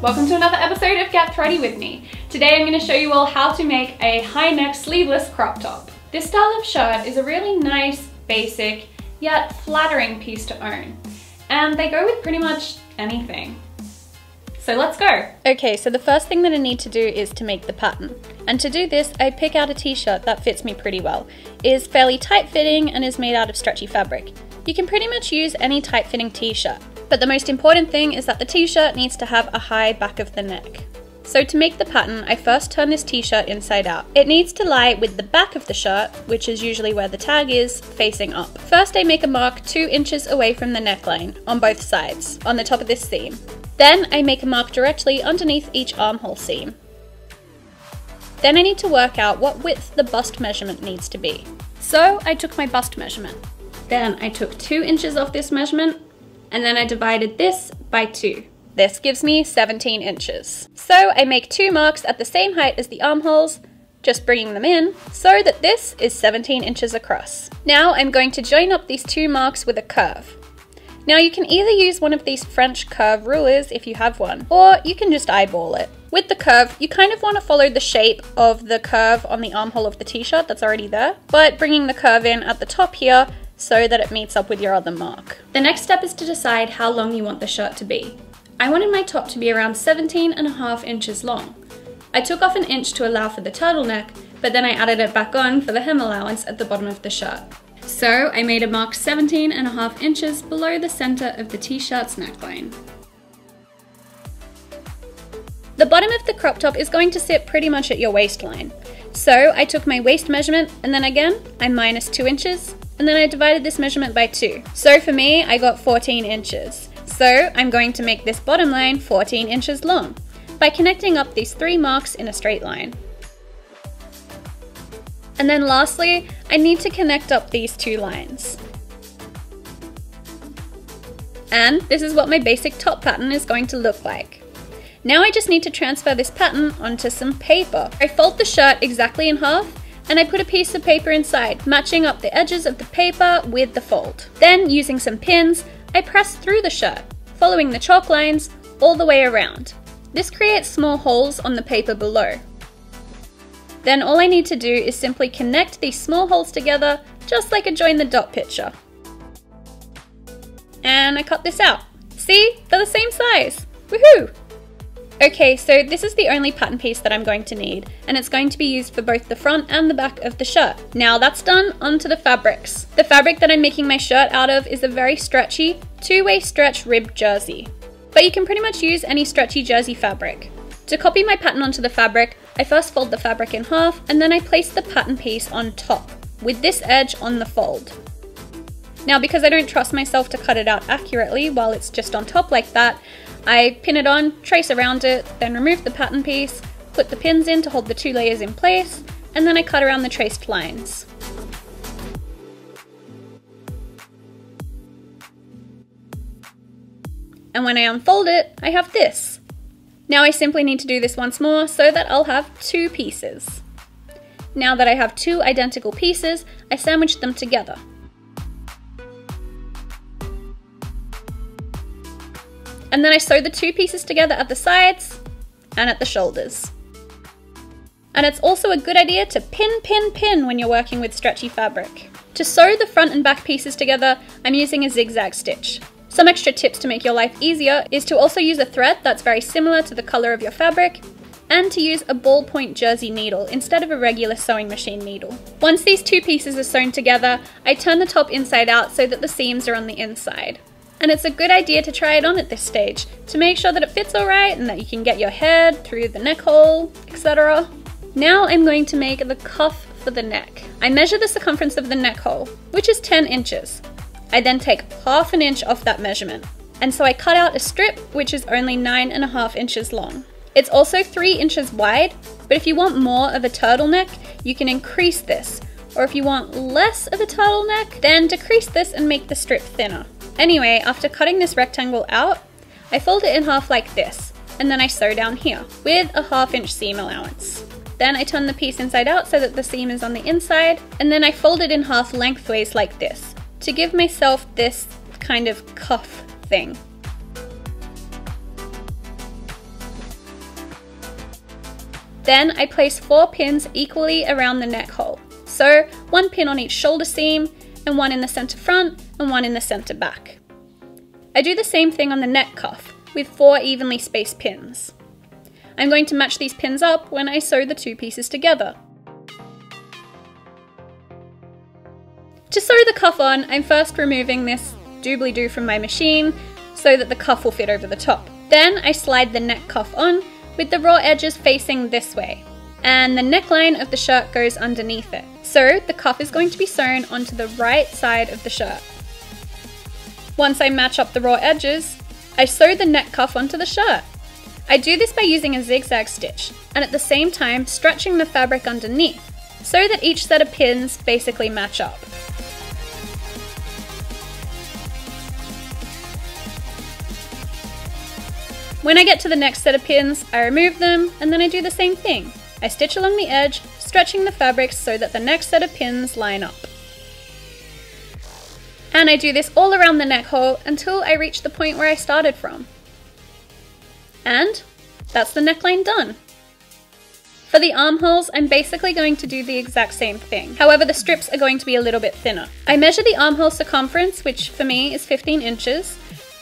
Welcome to another episode of Get Thready with me. Today I'm going to show you all how to make a high neck sleeveless crop top. This style of shirt is a really nice, basic, yet flattering piece to own. And they go with pretty much anything. So let's go. Okay, so the first thing that I need to do is to make the pattern. And to do this, I pick out a t-shirt that fits me pretty well. Is fairly tight fitting and is made out of stretchy fabric. You can pretty much use any tight fitting t-shirt, but the most important thing is that the t-shirt needs to have a high back of the neck. So to make the pattern, I first turn this t-shirt inside out. It needs to lie with the back of the shirt, which is usually where the tag is, facing up. First I make a mark 2 inches away from the neckline, on both sides, on the top of this seam. Then I make a mark directly underneath each armhole seam. Then I need to work out what width the bust measurement needs to be. So I took my bust measurement. Then I took 2 inches off this measurement, and then I divided this by 2. This gives me 17 inches. So I make two marks at the same height as the armholes, just bringing them in, so that this is 17 inches across. Now I'm going to join up these two marks with a curve. Now you can either use one of these French curve rulers if you have one, or you can just eyeball it. With the curve, you kind of want to follow the shape of the curve on the armhole of the t-shirt that's already there, but bringing the curve in at the top here so that it meets up with your other mark. The next step is to decide how long you want the shirt to be. I wanted my top to be around 17 and a half inches long. I took off an inch to allow for the turtleneck, but then I added it back on for the hem allowance at the bottom of the shirt. So I made a mark 17 and a half inches below the center of the t-shirt's neckline. The bottom of the crop top is going to sit pretty much at your waistline. So I took my waist measurement and then again, I minus 2 inches and then I divided this measurement by 2. So for me, I got 14 inches. So I'm going to make this bottom line 14 inches long by connecting up these three marks in a straight line. And then lastly, I need to connect up these two lines. And this is what my basic top pattern is going to look like. Now I just need to transfer this pattern onto some paper. I fold the shirt exactly in half and I put a piece of paper inside, matching up the edges of the paper with the fold. Then, using some pins, I press through the shirt, following the chalk lines all the way around. This creates small holes on the paper below. Then all I need to do is simply connect these small holes together, just like a join the dot picture. And I cut this out. See? They're the same size. Woohoo! Okay, so this is the only pattern piece that I'm going to need, and it's going to be used for both the front and the back of the shirt. Now that's done, onto the fabrics. The fabric that I'm making my shirt out of is a very stretchy, two-way stretch rib jersey. But you can pretty much use any stretchy jersey fabric. To copy my pattern onto the fabric, I first fold the fabric in half, and then I place the pattern piece on top, with this edge on the fold. Now because I don't trust myself to cut it out accurately while it's just on top like that, I pin it on, trace around it, then remove the pattern piece, put the pins in to hold the two layers in place, and then I cut around the traced lines. And when I unfold it, I have this. Now I simply need to do this once more so that I'll have two pieces. Now that I have two identical pieces, I sandwich them together. And then I sew the two pieces together at the sides and at the shoulders. And it's also a good idea to pin, pin, pin when you're working with stretchy fabric. To sew the front and back pieces together, I'm using a zigzag stitch. Some extra tips to make your life easier is to also use a thread that's very similar to the colour of your fabric, and to use a ballpoint jersey needle instead of a regular sewing machine needle. Once these two pieces are sewn together, I turn the top inside out so that the seams are on the inside and it's a good idea to try it on at this stage to make sure that it fits alright and that you can get your head through the neck hole, etc. Now I'm going to make the cuff for the neck. I measure the circumference of the neck hole, which is 10 inches. I then take half an inch off that measurement, and so I cut out a strip which is only 9.5 inches long. It's also 3 inches wide, but if you want more of a turtleneck, you can increase this, or if you want less of a turtleneck, then decrease this and make the strip thinner. Anyway, after cutting this rectangle out, I fold it in half like this, and then I sew down here with a half inch seam allowance. Then I turn the piece inside out so that the seam is on the inside, and then I fold it in half lengthways like this to give myself this kind of cuff thing. Then I place four pins equally around the neck hole. So one pin on each shoulder seam, and one in the center front, and one in the center back. I do the same thing on the neck cuff, with four evenly spaced pins. I'm going to match these pins up when I sew the two pieces together. To sew the cuff on, I'm first removing this doobly-doo from my machine so that the cuff will fit over the top. Then I slide the neck cuff on with the raw edges facing this way and the neckline of the shirt goes underneath it. So the cuff is going to be sewn onto the right side of the shirt. Once I match up the raw edges, I sew the neck cuff onto the shirt. I do this by using a zigzag stitch and at the same time stretching the fabric underneath so that each set of pins basically match up. When I get to the next set of pins, I remove them and then I do the same thing. I stitch along the edge, stretching the fabric so that the next set of pins line up. And I do this all around the neck hole until I reach the point where I started from. And that's the neckline done. For the armholes, I'm basically going to do the exact same thing. However, the strips are going to be a little bit thinner. I measure the armhole circumference, which for me is 15 inches,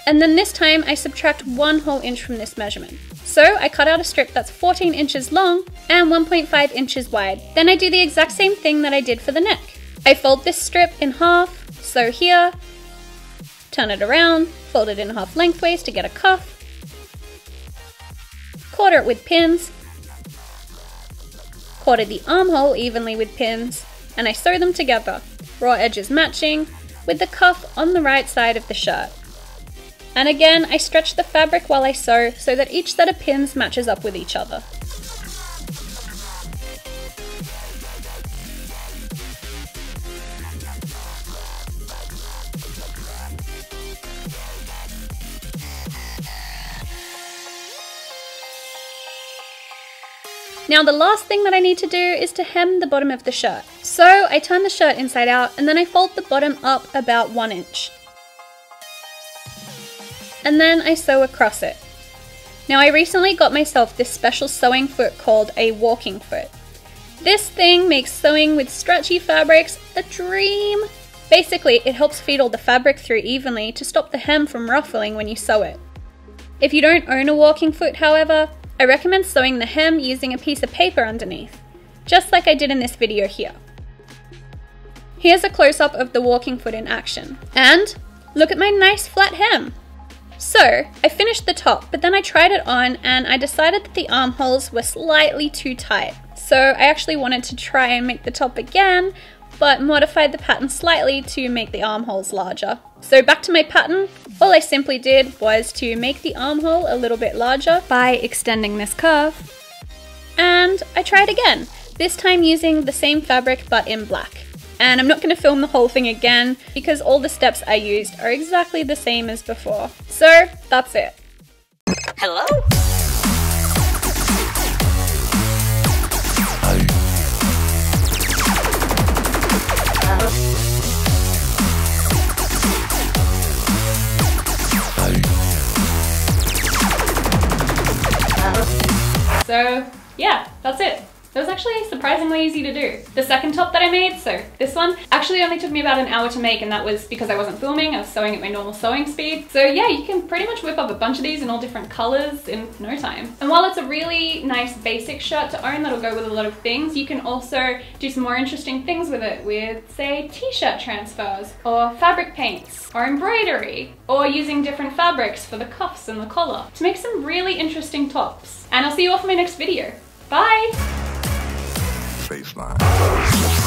and then this time I subtract one whole inch from this measurement. So I cut out a strip that's 14 inches long and 1.5 inches wide. Then I do the exact same thing that I did for the neck. I fold this strip in half, sew here, turn it around, fold it in half lengthways to get a cuff, quarter it with pins, quarter the armhole evenly with pins, and I sew them together, raw edges matching, with the cuff on the right side of the shirt. And again, I stretch the fabric while I sew so that each set of pins matches up with each other. Now the last thing that I need to do is to hem the bottom of the shirt. So I turn the shirt inside out and then I fold the bottom up about one inch. And then I sew across it. Now I recently got myself this special sewing foot called a walking foot. This thing makes sewing with stretchy fabrics a dream. Basically, it helps feed all the fabric through evenly to stop the hem from ruffling when you sew it. If you don't own a walking foot, however, I recommend sewing the hem using a piece of paper underneath, just like I did in this video here. Here's a close-up of the walking foot in action. And look at my nice flat hem! So, I finished the top, but then I tried it on and I decided that the armholes were slightly too tight. So I actually wanted to try and make the top again, but modified the pattern slightly to make the armholes larger. So back to my pattern, all I simply did was to make the armhole a little bit larger by extending this curve. And I tried again, this time using the same fabric but in black. And I'm not going to film the whole thing again because all the steps I used are exactly the same as before. So that's it. Hello? Surprisingly easy to do. The second top that I made, so this one, actually only took me about an hour to make and that was because I wasn't filming, I was sewing at my normal sewing speed. So yeah, you can pretty much whip up a bunch of these in all different colors in no time. And while it's a really nice basic shirt to own that'll go with a lot of things, you can also do some more interesting things with it with say t-shirt transfers or fabric paints or embroidery or using different fabrics for the cuffs and the collar to make some really interesting tops. And I'll see you all for my next video. Bye! baseline.